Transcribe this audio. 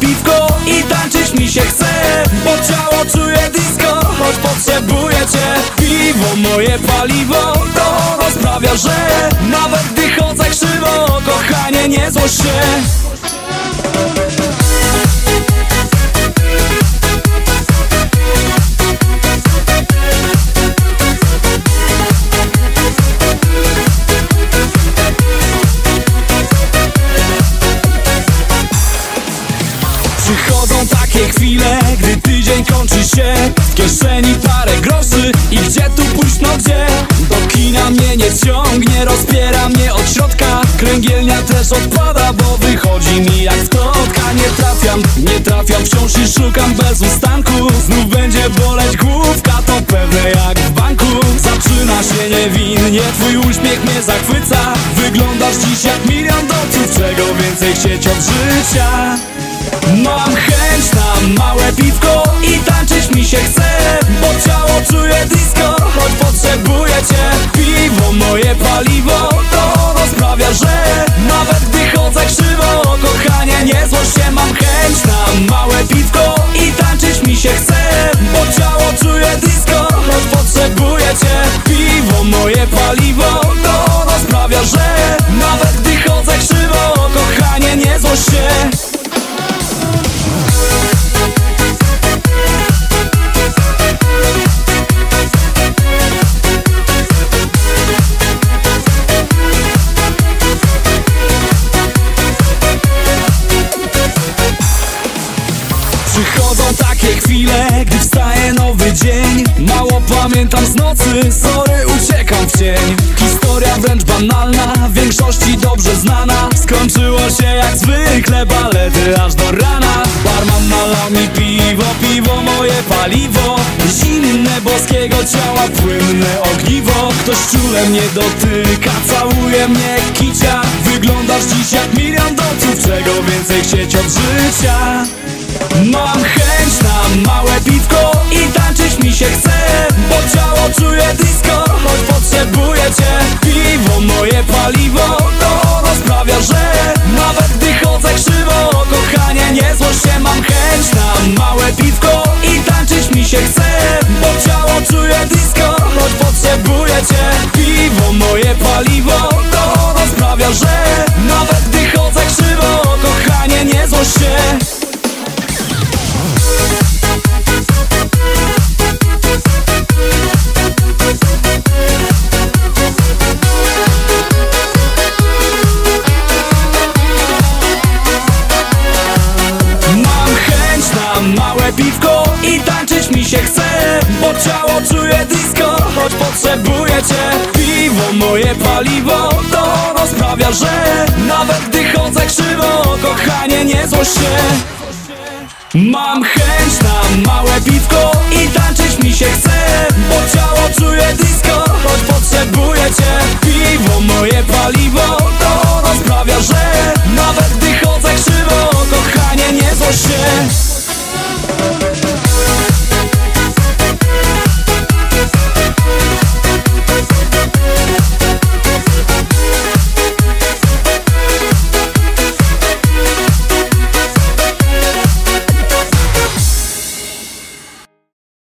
Piwko i tańczyć mi się chce. Bo ciało czuje disco, choć potrzebuję cię. Piwo moje paliwo, to rozprawia, że Nawet gdy kończy się W kieszeni parę groszy. I gdzie tu pójść, no gdzie? Do kina mnie nie ciągnie, rozpiera mnie od środka. Kręgielnia też odpada, bo wychodzi mi jak skrotka Nie trafiam, nie trafiam, wciąż i szukam bez ustanku. Znów będzie boleć główka, to pewne jak w banku. Zaczyna się niewinnie, twój uśmiech mnie zachwyca. Wyglądasz dziś jak milion dolców, czego więcej chcieć od życia. Mam chęć na małe piwko i tańczyć się chce Bo ciało czuje disco, choć potrzebuję cię. Piwo, moje paliwo, to ono sprawia, że Nawet gdy chodzę krzywo, kochanie nie złość się Mam z nocy, sorry, uciekam w cień. Historia wręcz banalna, większości dobrze znana. Skończyło się jak zwykle balety aż do rana. Barman nalał mi piwo, piwo moje paliwo. Zimne boskiego ciała, płynne ogniwo. Ktoś czule mnie dotyka, całuje mnie kicia. Wyglądasz dziś jak milion dolców, czego więcej chcieć od życia. Mam chęć na małe piwko się chce Bo ciało czuje disco, choć potrzebuję cię. Piwo, moje paliwo, to ono sprawia, że Bo ciało czuje disco, choć potrzebuję cię. Piwo, moje paliwo, to ono sprawia, że Nawet gdy chodzę krzywo, kochanie nie złość się. Mam chęć na małe piwko i tańczyć